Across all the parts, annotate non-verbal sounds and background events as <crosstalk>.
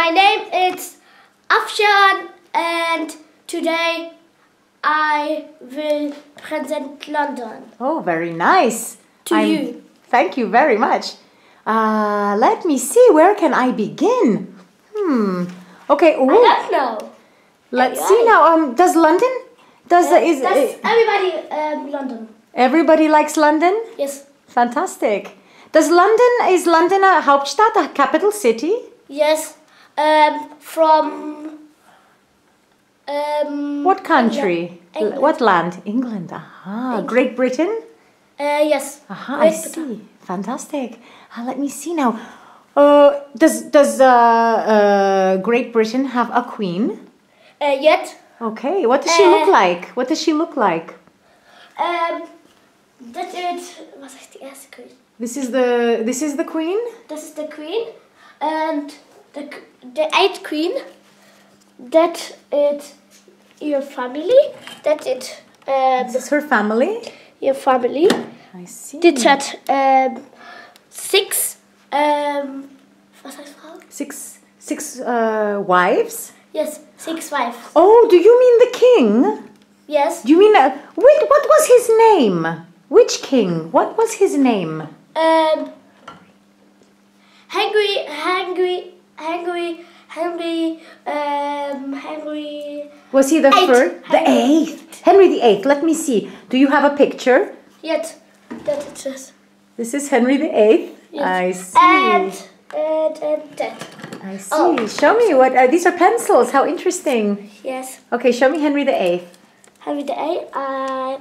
my name is Afshan and today I will present London Oh, very nice. to I'm- you. Thank you very much. Uh, let me see, where can I begin? Hmm. Okay, I ooh, don't know. let's see now. Um, does London? Does Uh, is That's uh, everybody um, London. everybody likes London? Yes. Fantastic. Does London is London a Hauptstadt, a capital city? Yes. Um, from um, What country? England. What land? England. Aha. Great Britain. Uh, yes. Aha, I Great Britain. see. Fantastic. Uh, let me see now. Uh, does does uh, uh, Great Britain have a queen? Uh, yet. Okay. What does she look Uh, like? What does she look like? Um, dat is, wat is die eerste queen? This is the this is the queen. That is the queen. And the, the eighth queen, that is your family. That is um, This is her family. your family. I see. Dit had um, six, um, wat heißt Frau? six six uh, wives. Yes, six wives. Oh, do you mean the king? Yes. Do you mean uh, wait? What was his name? Which king? What was his name? Um, Henry, Henry, Henry, Henry, um, Henry. Was he the Eight. first? The Henry. eighth. Henry the eighth. Let me see. Do you have a picture? Yes, that it is. This is Henry the Eighth. Yes. I see. And, and, and that. I see. Oh. Show me what are these are pencils. How interesting. Yes. Okay, show me Henry the Eighth. Henry the Eighth. Uh,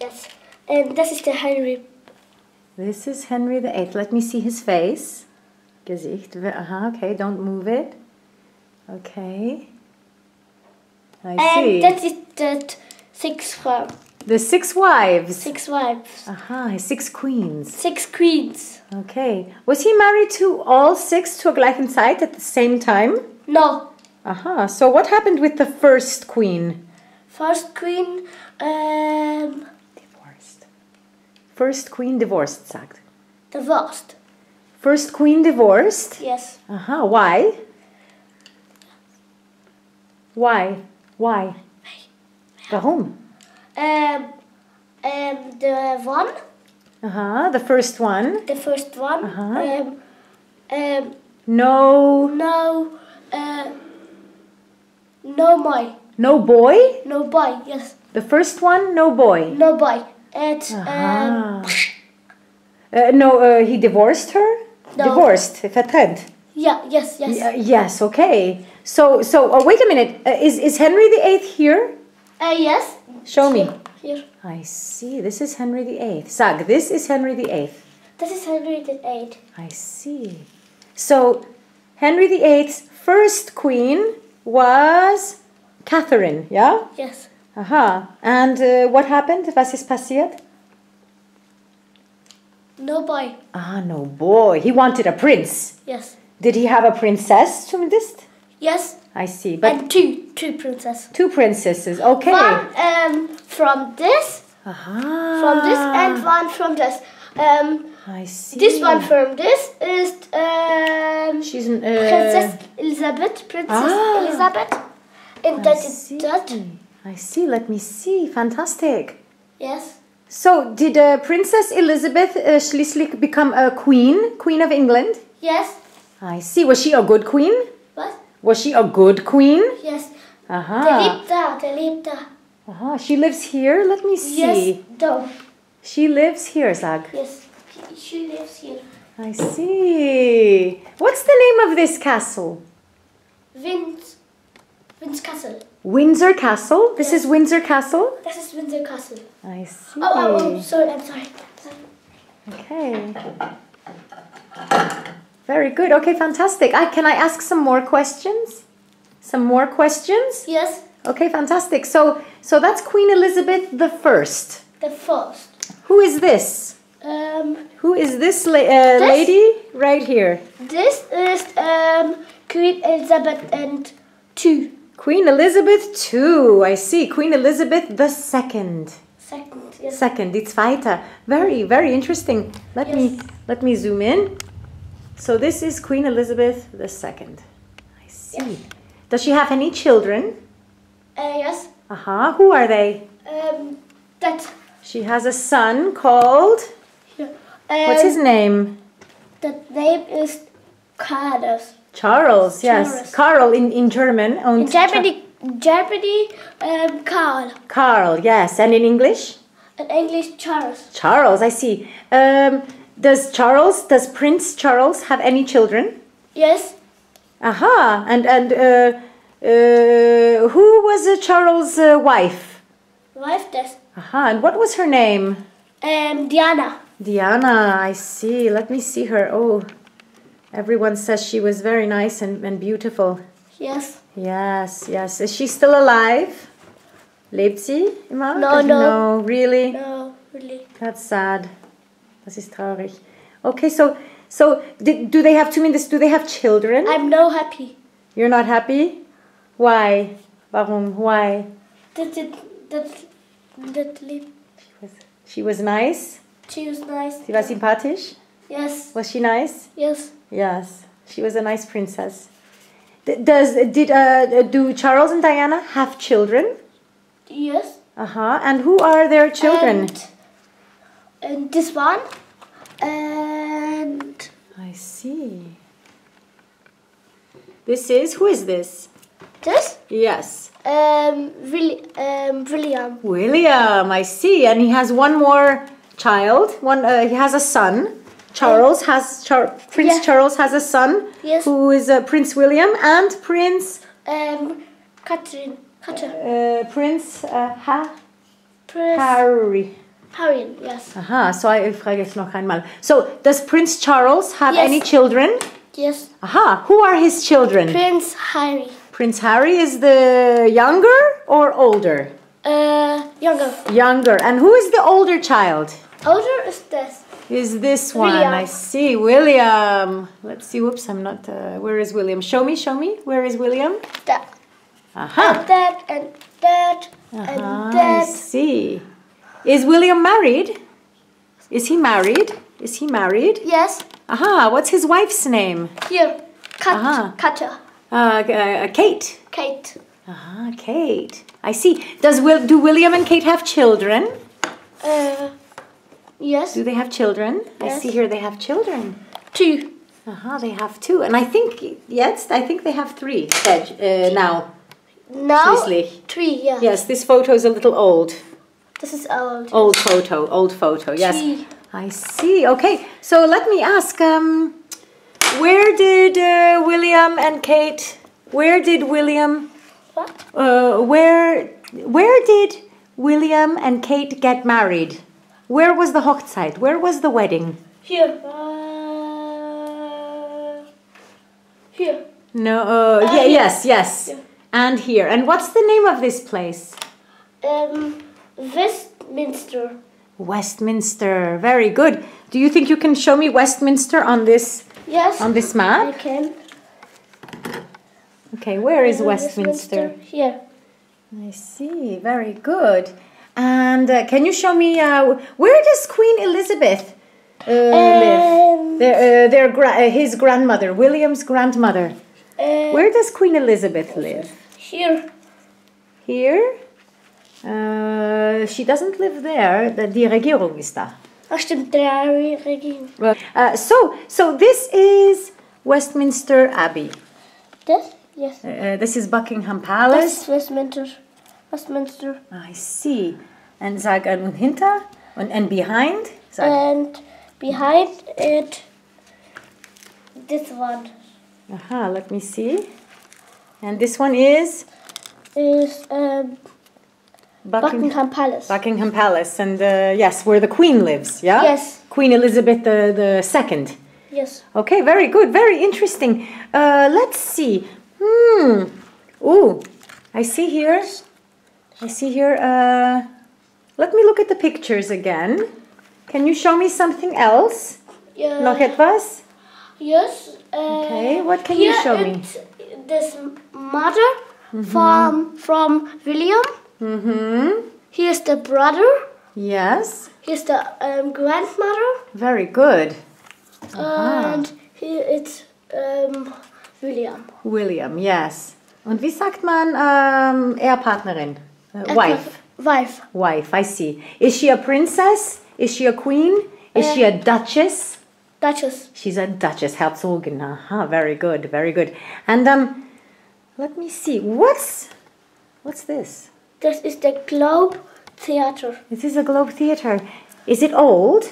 yes. And this is the Henry. This is Henry the Eighth. Let me see his face. Gesicht. Uh-huh, okay, don't move it. Okay. I see. And that is the six from the six wives. six wives. Aha, six queens. Six queens. Okay. Was he married to all six zur gleichen Zeit at the same time? No. Aha. So what happened with the first queen? First queen. Um, Divorced. First queen divorced, sagt. divorced. First queen divorced. Yes. Uh huh. Why? Why? Why? Warum? Um, um, the one, Aha. The first one. the first one. Uh-huh. Um, um, No. no, uh, no boy, No boy. no boy. Yes, The first one. No boy. no boy. And um, Aha. Uh, no. Uh, he divorced her. No. Divorced. Vertrennt. yeah, yes, yes. Y- yes. Okay. So so. Oh, wait a minute. Uh, is is Henry the Eighth here? Uh, yes. Show me. Here. I see. This is Henry the Eighth. Sag. This is Henry the Eighth. This is Henry the Eighth. I see. So, Henry the Eighth's first queen was Catherine, yeah? Yes. Aha. And uh, what happened? Was ist passiert? No boy. Ah, no boy. He wanted a prince. Yes. Did he have a princess zumindest? Yes. I see. But and two, two princesses. two princesses. Okay. One um from this, Aha. from this, and one from this. Um, I see. this one from this is um. She's an, uh, Princess Elizabeth, Princess Ah. Elizabeth. And I that see. is that. I see. Let me see. Fantastic. Yes. So, did uh, Princess Elizabeth uh, schließlich become a queen, queen of England? Yes. I see. Was she a good queen? What? Was she a good queen? Yes. Aha. lebt da, der lebt da. Aha. She lives here. Let me see. Yes. Da. She lives here, Sag. Yes. She lives here. I see. What's the name of this castle? Wind. Windskastel. Windsor Castle. This is Windsor Castle. This is Windsor Castle. I see. Oh, oh, oh, sorry, I'm sorry. Okay. Very good. Okay, fantastic. I, can I ask some more questions? Some more questions? Yes. Okay, fantastic. So, so that's Queen Elizabeth the First. The first. Who is this? Um, Who is this la- uh, lady right here? this is um, Queen Elizabeth and two. Queen Elizabeth II. I see. Queen Elizabeth the Second. Second. Yes. Second. Die zweite. Very, very interesting. Let me let me zoom in. So this is Queen Elizabeth II. I see. Does she have any children? Uh, yes. Aha, who are they? Um, that. She has a son called. Here. Um, What's his name? The name is Carlos. Charles, yes. Charles. Carl in, in German. In Germany, Germany, um, Carl. Carl, yes. And in English? In English, Charles. Charles, I see. Um, does Charles, does Prince Charles have any children? Yes. Aha, and and uh, uh, who was uh, Charles' uh, wife? Wife, das. Aha, and what was her name? Um, Diana. Diana, I see. Let me see her. Oh, everyone says she was very nice and, and beautiful. Yes. Yes, yes. Is she still alive? Lebt sie immer? No, no. No, really? No, really. That's sad. Das ist traurig. Okay, so so do, do they have two minutes? Do they have children? I'm no happy. You're not happy? Why? Warum? Why? That that, that. She was, she was nice. She was nice. Sie war sympathisch. Yes. Was she nice? Yes. Yes. She was a nice princess. Does did uh, do Charles and Diana have children? Yes. Uh huh. And who are their children? And, and this one. And I see. This is who is this? this. Yes, Um, Willi, um, William. William. I see, and he has one more child. One. Uh, he has a son. Charles has Char- Prince Yeah. Charles has a son Yes. who is uh, Prince William and Prince Um, Catherine. Catherine. uh, Prince uh, ha- Prince Harry. Harry. Yes. Aha, so I frage jetzt noch einmal. So, does Prince Charles have Yes. any children? Yes. Aha, who are his children? Prince Harry. Prince Harry is the younger or older? Uh, younger. Younger. And who is the older child? Older is this. Is this one? William. I see. William. Let's see. Whoops, I'm not. Uh, where is William? Show me, show me. Where is William? That. Aha. And that. And that. Ah, And I see. Is William married? Is he married? Is he married? Yes. Aha. What's his wife's name? Here. Kat. Aha. Katja. Uh, uh, Kate. Kate. Ah, Kate. I see. Does Will do William and Kate have children? Uh, yes. Do they have children? I see here they have children. Two. Uh-huh, they have two. And I think yes, I think they have three uh, now. Now. Schließlich. Three. Yeah. Yes, this photo is a little old. This is old. Old photo, old photo. Yes. Three. I see. Okay. So let me ask um where did uh, William and Kate where did William What? uh, where where did William and Kate get married? Where was the Hochzeit? Where was the wedding? Here. Uh, here. No, uh, yeah, yeah. yes, yes. Yeah. And here. And what's the name of this place? Um, Westminster. Westminster. Very good. Do you think you can show me Westminster on this Yes. on this map? I can. Okay, where is Uh, Westminster? Here. I see. Very good. And uh, can you show me uh, where does Queen Elizabeth uh, live? Their, uh, their gra- uh, his grandmother, William's grandmother. uh, Where does Queen Elizabeth live? Here. Here? Uh, she doesn't live there. The, die Regierung ist da. Ach stimmt, der Regierung. Uh, so, so this is Westminster Abbey. Das? Yes. Uh, this is Buckingham Palace. ist Westminster. Westminster. I see. And sag und hinter und and behind. And behind it, this one Aha, let me see. And this one is is um, Buckingham, Buckingham Palace. Buckingham Palace. And uh, yes, where the Queen lives. Yeah. Yes. Queen Elizabeth the the second. Yes. Okay, very good, very interesting. Uh, let's see. Hmm. Ooh, I see here. I see here. Uh, let me look at the pictures again. Can you show me something else? Yeah. Noch etwas? Yes. Uh, Okay, what can you show me? it's This mother from from William. Mm-hmm. Here's the brother. Yes. Here's the um, grandmother. Very good. Uh-huh. And Here it's um, William. William, yes. Und wie sagt man ähm, Ehepartnerin? Äh, wife. Wife. Wife, I see. Is she a princess? Is she a queen? Is she a duchess? Duchess. She's a duchess, Herzogin. Aha, very good, very good. And um, let me see. What's what's this? This is the Globe Theater. This is a Globe Theatre. Is it old?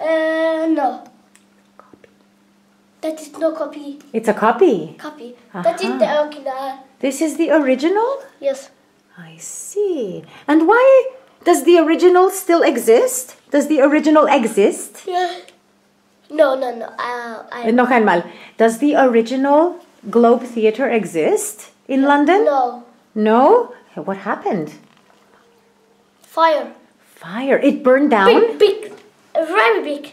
Uh, no. That is no copy. It's a copy. Copy. That is Aha. the original. This is the original? Yes. I see. And why does the original still exist? Does the original exist? Yeah. No, no, no. Uh, I, Noch einmal. Does the original Globe Theatre exist in London? no. No? What happened? Fire. Fire. It burned down? Big, big. Very big.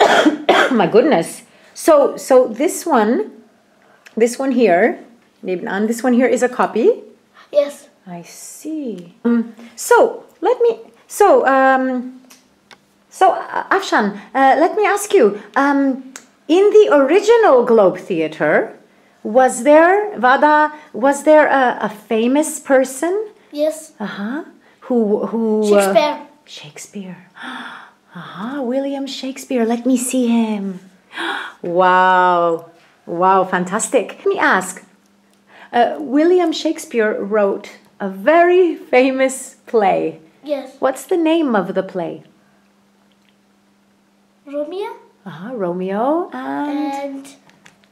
<coughs> My goodness. So so this one, this one here, nebenan, this one here is a copy. Yes. I see. Um, so let me. So um, so uh, Afshan, uh, let me ask you. Um, in the original Globe Theatre, was there Vada? Was there a, a famous person? Yes. Uh huh. Who who? uh, Shakespeare. Shakespeare. Aha, <gasps> William Shakespeare. Let me see him. <gasps> Wow. Wow, fantastic. Let me ask. Uh, William Shakespeare wrote a very famous play. Yes. What's the name of the play? Romeo Uh-huh, Romeo and and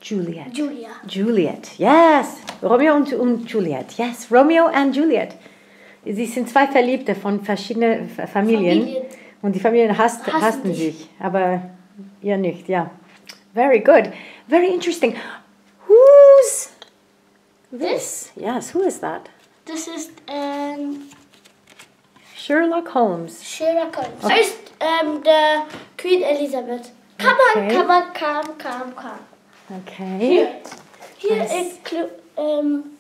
Juliet. Julia. Juliet, yes. Romeo und, und Juliet, yes. Romeo and Juliet. Sie sind zwei Verliebte von verschiedenen Familien. Familien. Und die Familien hasst, Hassen hassten sich. aber ihr nicht, ja. Very good. Very interesting. Who's this? Yes, who is that? This is um, Sherlock Holmes. Sherlock Holmes. First, um, the Queen Elizabeth. Come Okay. on, come on, come, come, come. Okay. Here, here is um,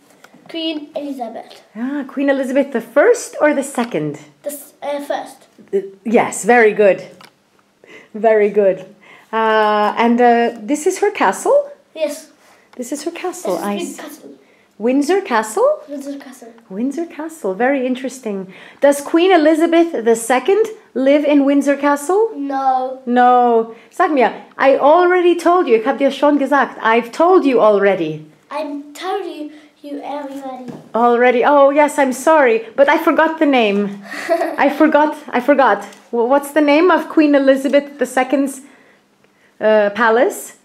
Queen Elizabeth. Ah, Queen Elizabeth the first or the second? The uh, first. Uh, Yes, very good. Very good. Uh, and uh, this is her castle? Yes. This is her This castle. is I Castle. Windsor Castle? Windsor Castle. Windsor Castle, very interesting. Does Queen Elizabeth II live in Windsor Castle? No. No. Sag mir, I already told you, ich habe dir schon gesagt, I've told you already. I'm telling you, you everybody. Already. Oh, yes, I'm sorry, but I forgot the name. <laughs> I forgot. I forgot. What's the name of Queen Elizabeth II's uh, palace?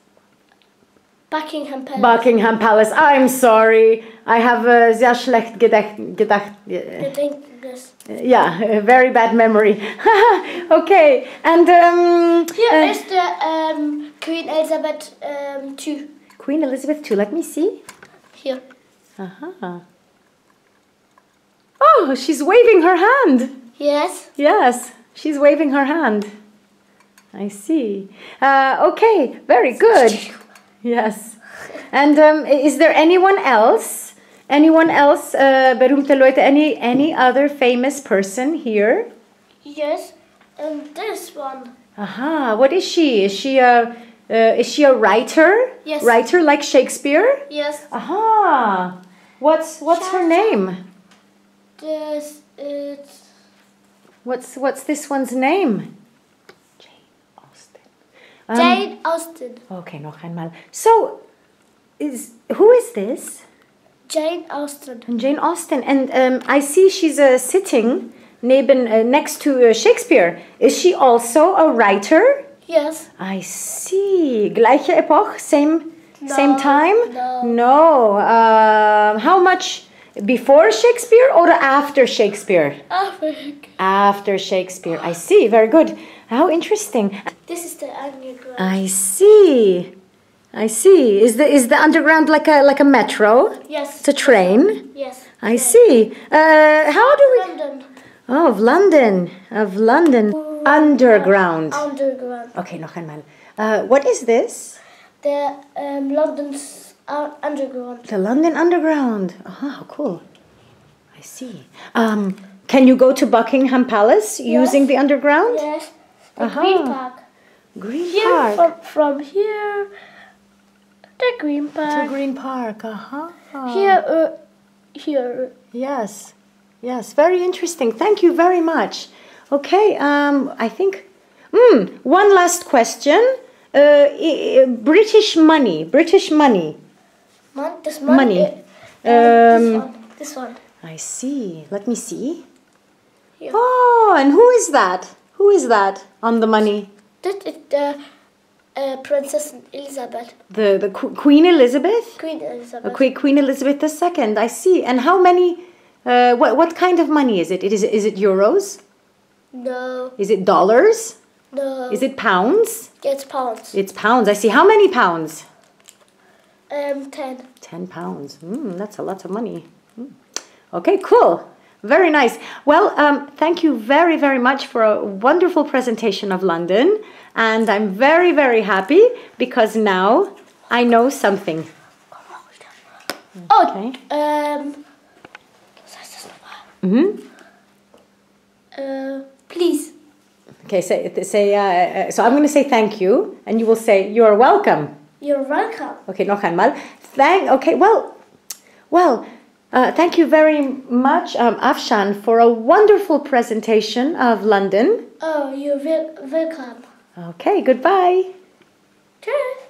Buckingham Palace. Buckingham Palace. I'm sorry. I have uh, sehr schlecht gedacht. gedacht this. yeah, a very bad memory. <laughs> okay, and um, Here uh, is the um, Queen Elizabeth um, II. Queen Elizabeth II. Let me see. Here. Uh-huh. Oh, she's waving her hand. Yes. Yes, she's waving her hand. I see. Uh, okay, very good. <laughs> Yes. And um, is there anyone else? Anyone else? Uh, berühmte Leute? Any any other famous person here? Yes. And this one. Aha. What is she? Is she a uh, is she a writer? Yes. Writer like Shakespeare? Yes. Aha. What's what's her name? This is. What's what's this one's name? Jane Austen. Um, Jane Austen. Okay, noch einmal. So, is who is this? Jane Austen. Jane Austen, and um, I see she's uh, sitting neben, uh, next to uh, Shakespeare. Is she also a writer? Yes. I see. Gleiche Epoch, same same time. no. No. Um how much before Shakespeare or after Shakespeare? Africa. After Shakespeare. I see. Very good. How interesting. This is the underground. I see. I see. Is the is the underground like a like a metro? yes. It's a train. Yes. I see. Uh, how do we? London. Oh, of London, of London, underground. Underground. Okay, noch einmal. Uh, what is this? The um, London's uh, underground. The London Underground. Oh, how cool. I see. Um, can you go to Buckingham Palace using the underground? Yes. The Aha. Green Park. Green Here Park. from from here the Green Park. To Green Park. Uh-huh. Here, uh, here. Yes. Yes, very interesting. Thank you very much. Okay, um, I think. Mm, one last question. Uh, British money. British money. Mon- this mon- Money. uh, uh, Um, this one. This one. I see. Let me see. Here. Oh, and who is that? Who is that on the money? That is the uh, Princess Elizabeth. The the Qu- Queen Elizabeth. Queen Uh, Elizabeth. Queen, Queen Elizabeth II. I see. And how many? Uh, what what kind of money is it? It is is it euros? No. Is it dollars? No. Is it pounds? It's pounds. It's pounds. I see. How many pounds? Um, ten. 10 pounds. Mm, that's a lot of money. Mm. Okay, cool. Very nice. Well, um, thank you very, very much for a wonderful presentation of London. And I'm very, very happy because now I know something. Oh, Okay. um, hmm uh, please. Okay, say, say uh, uh, so I'm going to say thank you, and you will say you're welcome. You're welcome. Okay, noch einmal. Thank, okay, well, well, uh, thank you very much, um, Afshan, for a wonderful presentation of London. Oh, you're welcome. Okay, goodbye. Cheers.